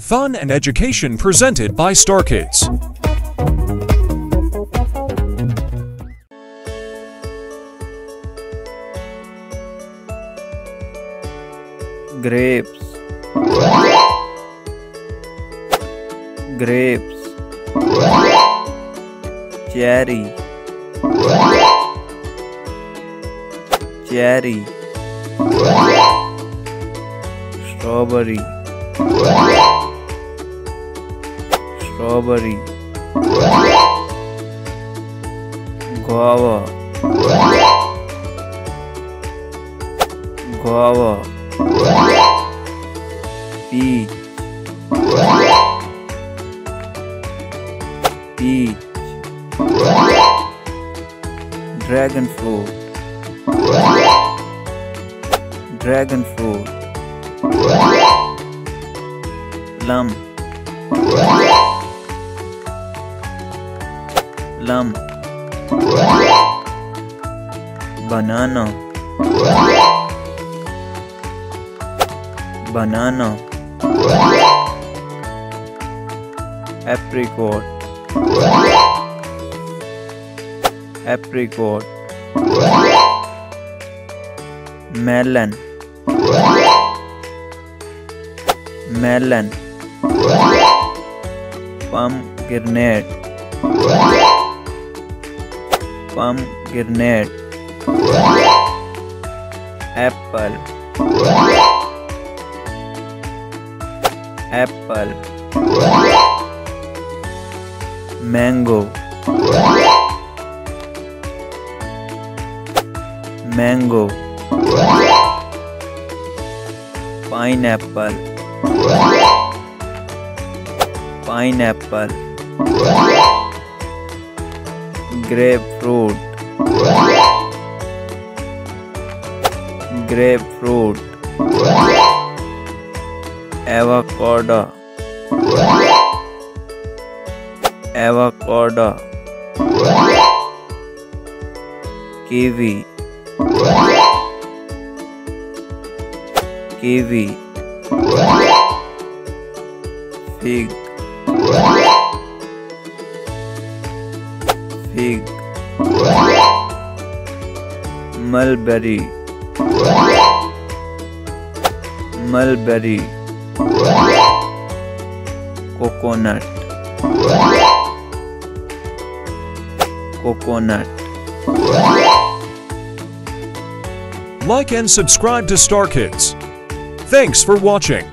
Fun and education presented by Star Kidz. grapes. Grapes. Cherry. Cherry. Strawberry strawberry guava guava peach peach dragon fruit dragon fruit plum plum banana banana apricot apricot melon melon pomegranate pomegranate apple. Apple. Mango. Mango. Pineapple pineapple grapefruit. Grapefruit. Avocado. Avocado. Kiwi. Kiwi. Fig fig mulberry mulberry coconut coconut Like and subscribe to Star Kidz. Thanks for watching.